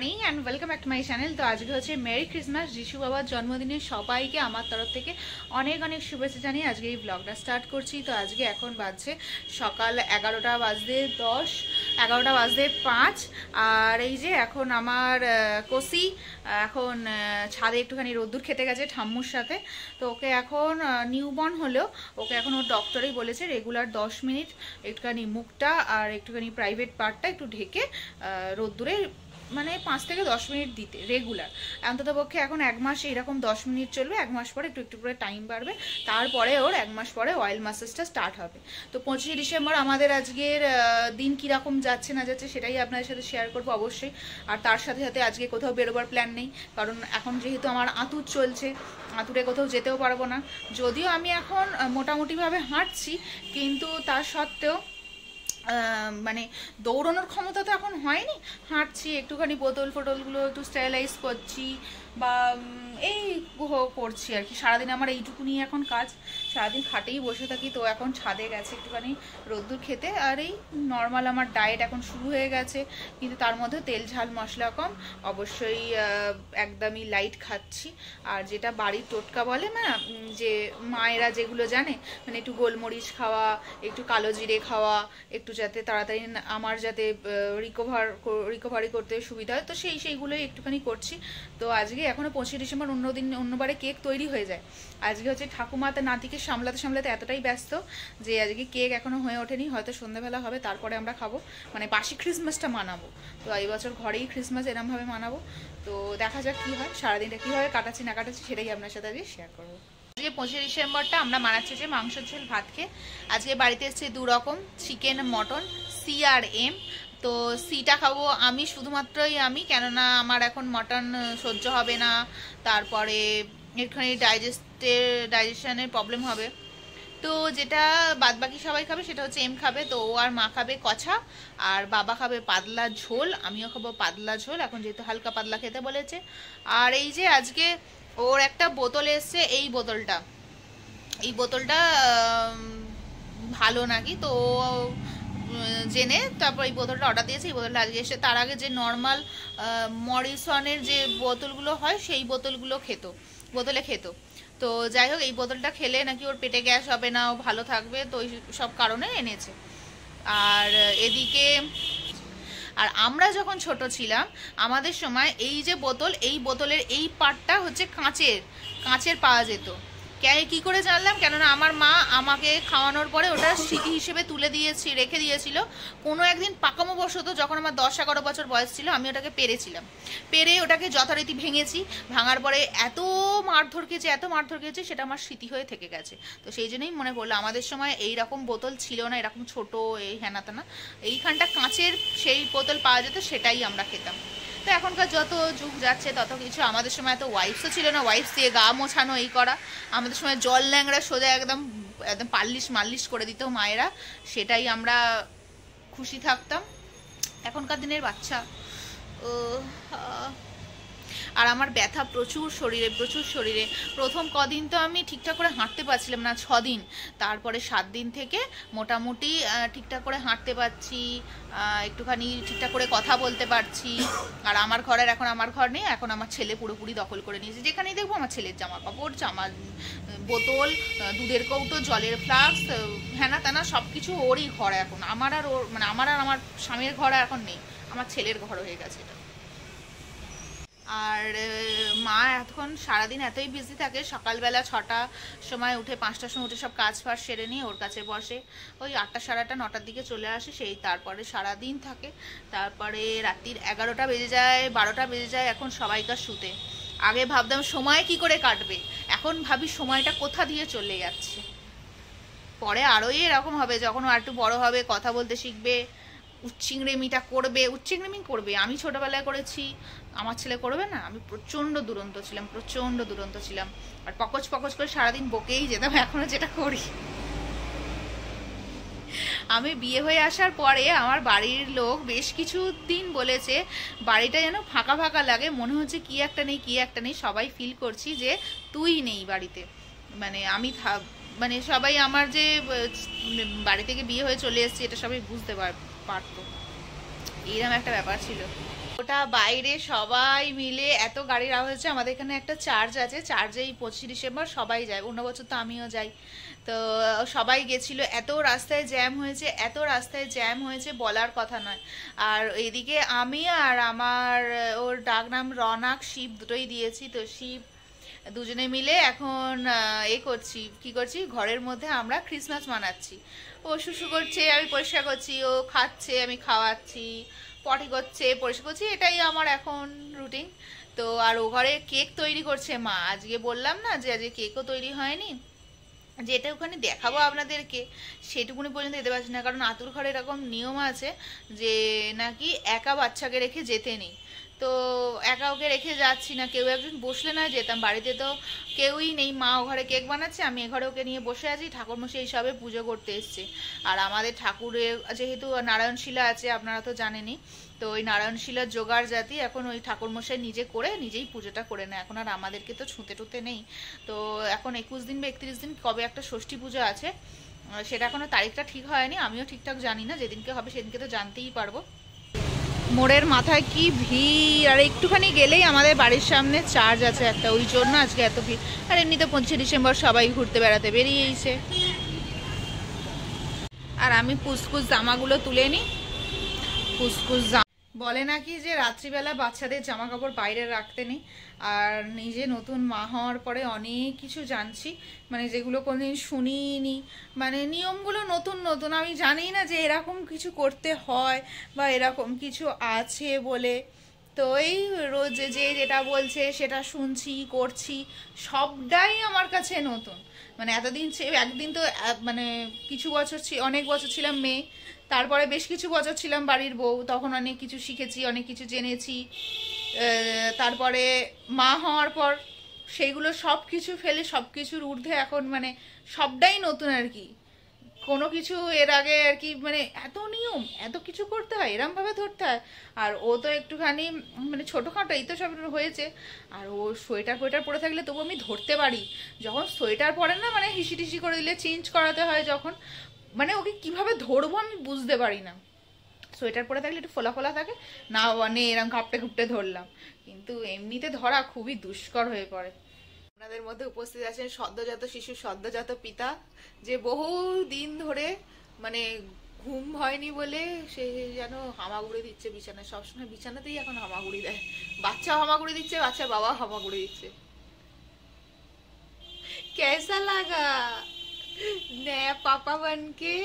Morning and welcome back to my channel তো আজকে হচ্ছে মেরি ক্রিসমাস যিশু বাবার জন্মদিনে সবাইকে আমার তরফ থেকে অনেক অনেক শুভেচ্ছা জানিয়ে আজকে এই ব্লগটা স্টার্ট করছি। তো আজকে এখন বাজছে সকাল এগারোটা বাজতে দশ, এগারোটা বাজতে পাঁচ। আর এই যে এখন আমার কসি, এখন ছাদে একটুখানি রোদ্দুর খেতে গেছে ঠাম্মুর সাথে। তো ওকে এখন নিউবর্ন হলেও, ওকে এখন ওর ডক্টরেই বলেছে রেগুলার দশ মিনিট একটুখানি মুখটা আর একটুখানি প্রাইভেট পার্টটা একটু ঢেকে রোদ্দুরে মানে পাঁচ থেকে দশ মিনিট দিতে রেগুলার অন্তত পক্ষে এখন এক মাস এইরকম দশ মিনিট চলবে, এক মাস পরে একটু একটু করে টাইম বাড়বে। তারপরে ওর এক মাস পরে অয়েল ম্যাসেজটা স্টার্ট হবে। তো পঁচিশে ডিসেম্বর আমাদের আজকের দিন কীরকম যাচ্ছে না যাচ্ছে সেটাই আপনাদের সাথে শেয়ার করব অবশ্যই। আর তার সাথে সাথে আজকে কোথাও বেরোবার প্ল্যান নেই, কারণ এখন যেহেতু আমার আঁতুর চলছে, আঁতুরে কোথাও যেতেও পারব না। যদিও আমি এখন মোটামুটিভাবে হাঁটছি, কিন্তু তার সত্ত্বেও মানে দৌড়ানোর ক্ষমতা তো এখন হয়নি। হাঁটছি, একটুখানি বোতল ফোটলগুলো একটু স্টাইলাইজ করছি বা এই করছি আর কি। সারাদিন আমার এইটুকুনি এখন কাজ। সারাদিন খাটেই বসে থাকি, তো এখন ছাদে গেছে একটুখানি রোদ্দুর খেতে। আর এই নর্মাল আমার ডায়েট এখন শুরু হয়ে গেছে, কিন্তু তার মধ্যে তেল, ঝাল, মশলা কম। অবশ্যই একদমই লাইট খাচ্ছি। আর যেটা বাড়ির টোটকা বলে, না যে মায়েরা যেগুলো জানে মানে একটু গোলমরিচ খাওয়া, একটু কালো জিরে খাওয়া, একটু যাতে তাড়াতাড়ি আমার যাতে রিকভার রিকভারি করতে সুবিধা হয়। তো সেই, সেইগুলোই একটুখানি করছি। তো আজকে এখনও পঁচিশে ডিসেম্বর অন্য দিন অন্যবারে কেক তৈরি হয়ে যায়। আজকে হচ্ছে ঠাকুমা তার নাতিকে সামলাতে সামলাতে এতটাই ব্যস্ত যে আজকে কেক এখনও হয়ে ওঠেনি। হয়তো সন্ধ্যাবেলা হবে, তারপরে আমরা খাব। মানে বাসি ক্রিসমাসটা মানাবো। তো এই বছর ঘরেই ক্রিসমাস এরমভাবে মানাবো। তো দেখা যাক কী হয়, সারাদিনটা কীভাবে কাটাচ্ছি, না কাটাচ্ছি সেটাই আপনার সাথে আজকে শেয়ার করব। আজকে পঁচিশে ডিসেম্বরটা আমরা মানাচ্ছি যে মাংস, ঝোল, ভাত খেয়ে। আজকে বাড়িতে এসেছি দুরকম চিকেন, মটন, সি আর এম। তো সিটা খাব আমি, শুধুমাত্রই আমি, কেননা আমার এখন মটন সহ্য হবে না। তারপরে একটুখানি ডাইজেস্টের ডাইজেশনের প্রবলেম হবে। তো যেটা বাদ বাকি সবাই খাবে সেটা হচ্ছে এম খাবে, তো ও আর মা খাবে কষা আর বাবা খাবে পাতলা ঝোল, আমিও খাব পাতলা ঝোল, এখন যেহেতু হালকা পাতলা খেতে বলেছে। আর এই যে আজকে ওর একটা বোতল এসছে, এই বোতলটা। এই বোতলটা ভালো নাকি? তো জেনে তারপর এই বোতলটা অর্ডার দিয়েছে, এই বোতলটা আজকে এসে তার আগে যে নর্মাল মরিসনের যে বোতলগুলো হয়, সেই বোতলগুলো খেত, বোতলে খেত। তো যাই হোক, এই বোতলটা খেলে নাকি ওর পেটে গ্যাস হবে না, ও ভালো থাকবে, তো সব কারণে এনেছে। আর এদিকে, আর আমরা যখন ছোট ছিলাম, আমাদের সময় এই যে বোতল, এই বোতলের এই পাটটা হচ্ছে কাঁচের কাঁচের পাওয়া যেত। কে করে জানলাম? কেননা আমার মা আমাকে খাওয়ানোর পরে ওটা স্মৃতি হিসেবে তুলে দিয়েছি, রেখে দিয়েছিল। কোনো একদিন পাকামো বসত যখন আমার দশ এগারো বছর বয়স ছিল, আমি ওটাকে পেরেছিলাম। পেরে ওটাকে যথারীতি ভেঙেছি। ভাঙার পরে এত মারধর খেয়েছি, এত মারধর খেয়েছি, সেটা আমার স্মৃতি হয়ে থেকে গেছে। তো সেই জন্যই মনে পড়ল, আমাদের সময় এই রকম বোতল ছিল না, এরকম ছোট এই হ্যানা তেনা এইখানটা কাঁচের সেই বোতল পাওয়া যেত, সেটাই আমরা খেতাম। তো এখনকার যত যুগ যাচ্ছে, তত কিছু আমাদের সময় এত ওয়াইফসও ছিল না। ওয়াইফস দিয়ে গা মোছানো, এই করা। আমাদের সময় জল ল্যাংড়া সোজা একদম একদম পাল্লিশ মাল্লিশ করে দিত মায়েরা। সেটাই আমরা খুশি থাকতাম। এখনকার দিনের বাচ্চা আর আমার ব্যথা প্রচুর শরীরে প্রচুর শরীরে। প্রথম কদিন তো আমি ঠিকঠাক করে হাঁটতে পারছিলাম না, ছদিন। তারপরে সাত দিন থেকে মোটামুটি ঠিকঠাক করে হাঁটতে পারছি একটুখানি ঠিকঠাক করে কথা বলতে পারছি। আর আমার ঘরের, এখন আমার ঘর নেই, এখন আমার ছেলে পুরোপুরি দখল করে নিয়েছে। যেখানেই দেখব আমার ছেলের জামা কাপড় জামা বোতল দুধের কৌটো, জলের ফ্লাক্স হ্যানা তেনা সব কিছু ওরই ঘর এখন। আমার আর ওর মানে আমার আর আমার স্বামীর ঘর এখন নেই। আমার ছেলের ঘর হয়ে গেছে এটা। আর মা এখন সারাদিন এতই বিজি থাকে, সকালবেলা ছটা সময় উঠে পাঁচটার সময় উঠে সব কাজ ফাজ সেরে নিয়ে ওর কাছে বসে। ওই আটটা সাড়ে নটার দিকে চলে আসে, সেই তারপরে সারাদিন থাকে। তারপরে রাত্রির এগারোটা বেজে যায়, বারোটা বেজে যায়, এখন সবাইকার শুতে। আগে ভাবতাম সময় কি করে কাটবে, এখন ভাবি সময়টা কোথা দিয়ে চলে যাচ্ছে। পরে আরোই এরকম হবে, যখন ও একটু বড় হবে, কথা বলতে শিখবে উচ্চিংড়েমিটা করবে উচ্চিংড়েমি করবে। আমি ছোটবেলায় করেছি, আমার ছেলে করবে না। আমি প্রচণ্ড দুরন্ত ছিলাম, প্রচণ্ড দুরন্ত ছিলাম। আর পকচ পকচ করে সারাদিন বকেই যেতাম, এখনও যেটা করি। আমি বিয়ে হয়ে আসার পরে আমার বাড়ির লোক বেশ কিছু দিন বলেছে, বাড়িটা যেন ফাঁকা ফাঁকা লাগে, মনে হচ্ছে কি একটা নেই, কি একটা নেই, সবাই ফিল করছি যে তুই নেই বাড়িতে। মানে আমি মানে সবাই আমার যে বাড়ি থেকে বিয়ে হয়ে চলে এসেছি, এটা সবাই বুঝতে পার পারতো। এইরকম একটা ব্যাপার ছিল। ওটা বাইরে সবাই মিলে এত গাড়ির আওয়াজ হচ্ছে আমাদের এখানে একটা চার্জ আছে। চার্জেই পঁচিশে ডিসেম্বর সবাই যায়। অন্য বছর তো আমিও যাই। তো সবাই গেছিল। এত রাস্তায় জ্যাম হয়েছে, এত রাস্তায় জ্যাম হয়েছে বলার কথা নয়। আর এদিকে আমি আর আমার ওর ডাক নাম রনাক, শিব দুটোই দিয়েছি। তো শিব দুজনে মিলে এখন এ করছি। কি করছি? ঘরের মধ্যে আমরা ক্রিসমাস মানাচ্ছি। ও শুশু করছে, আমি পরিষ্কার করছি, ও খাচ্ছে, আমি খাওয়াচ্ছি, পটি করছে, পরিষ্কার করছি, এটাই আমার এখন রুটিন তো আর ও ঘরে কেক তৈরি করছে মা। আজকে বললাম না যে আজকে কেকও তৈরি হয়নি। যেটা ওখানে দেখাবো আপনাদেরকে, সেটুকুনি পর্যন্ত যেতে পারছি না, কারণ আতুর ঘরে এরকম নিয়ম আছে যে নাকি একা বাচ্চাকে রেখে যেতে নেই। তো একা ওকে রেখে যাচ্ছি না, কেউ একজন বসলে না যেতাম, বাড়িতে তো কেউই নেই, মা ও ঘরে কেক বানাচ্ছে, আমি ঘরে ওকে নিয়ে বসে আছি, ঠাকুরমশাই হিসাবে পুজো করতে এসছে। আর আমাদের ঠাকুরের যেহেতু নারায়ণশিলা আছে, আপনারা তো জানেনই তো ওই নারায়ণশিলার জোগাড় জাতি এখন ওই ঠাকুরমশাই নিজে করে নিজেই পুজোটা করে নেয়। এখন আর আমাদেরকে তো ছুঁতে টুতে নেই। তো এখন একুশ দিন বা একত্রিশ দিন কবে একটা ষষ্ঠী পুজো আছে সেটা এখনও তারিখটা ঠিক হয়নি, আমিও ঠিকঠাক জানি না, যেদিনকে হবে সেদিনকে তো জানতেই পারব। মোড়ের মাথায় কি ভিড়? আর একটুখানি গেলেই আমাদের বাড়ির সামনে চার্জ আছে একটা, ওই জন্য আজকে এত ভিড়। আর এমনিতে পঁচিশে ডিসেম্বর সবাই ঘুরতে বেড়াতে বেরিয়েছে আর আমি পুসকুস জামাগুলো তুলে নিই। জামা বলে নাকি যে রাত্রিবেলা বাচ্চাদের জামা কাপড় বাইরে রাখতে নেই। আর নিজে নতুন মা হওয়ার পরে অনেক কিছু জানছি। মানে যেগুলো কোনোদিন শুনিনি। মানে নিয়মগুলো নতুন নতুন। আমি জানি না যে এরকম কিছু করতে হয় বা এরকম কিছু আছে বলে। তো এই রোজ যে যেটা বলছে, সেটা শুনছি, করছি, সবটাই আমার কাছে নতুন। মানে এতদিন একদিন তো মানে কিছু বছর অনেক বছর ছিলাম মেয়ে, তারপরে বেশ কিছু বছর ছিলাম বাড়ির বউ, তখন অনেক কিছু শিখেছি, অনেক কিছু জেনেছি তারপরে মা হওয়ার পর, সেইগুলো সব কিছু ফেলে সব কিছুর ঊর্ধ্বে এখন মানে সবটাই নতুন আর কি। কোনো কিছু এর আগে আর কি মানে এত নিয়ম, এত কিছু করতে হয় এরমভাবে ধরতে হয়। আর ও তো একটুখানি মানে ছোটোখাটো, এই তো সব হয়েছে। আর ও সোয়েটার ফোয়েটার পরে থাকলে তবু আমি ধরতে পারি। যখন সোয়েটার পরে না মানে হিসি টিসি করে দিলে, চেঞ্জ করাতে হয় যখন মানে ওকে কীভাবে ধরবো আমি বুঝতে পারি না। সোয়েটার পরে থাকলে একটু ফোলা ফোলা থাকে, না মানে এরকম ঘাপটে ঘুপটে ধরলাম। কিন্তু এমনিতে ধরা খুবই দুষ্কর হয়ে পড়ে। আপনাদের মধ্যে উপস্থিত আছেন সদ্যজাত শিশু, সদ্যজাত পিতা, যে বহু দিন ধরে মানে ঘুম হয়নি বলে সে যেন হামাগুড়ি দিচ্ছে বিছানায়। সবসময় বিছানাতেই এখন হামাগুড়ি দেয়। বাচ্চা হামাগুড়ি দিচ্ছে, বাচ্চা বাবা হামাগুড়ি দিচ্ছে। কেসা লাগা? নে পাপা বনকে